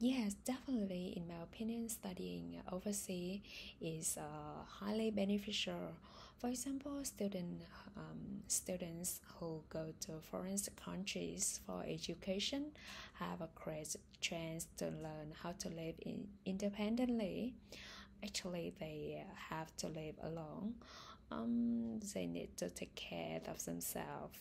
Yes, definitely. In my opinion, studying overseas is uh, highly beneficial. For example, student um, students who go to foreign countries for education have a great chance to learn how to live in, independently. Actually, they have to live alone. Um, they need to take care of themselves